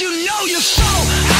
you know you're so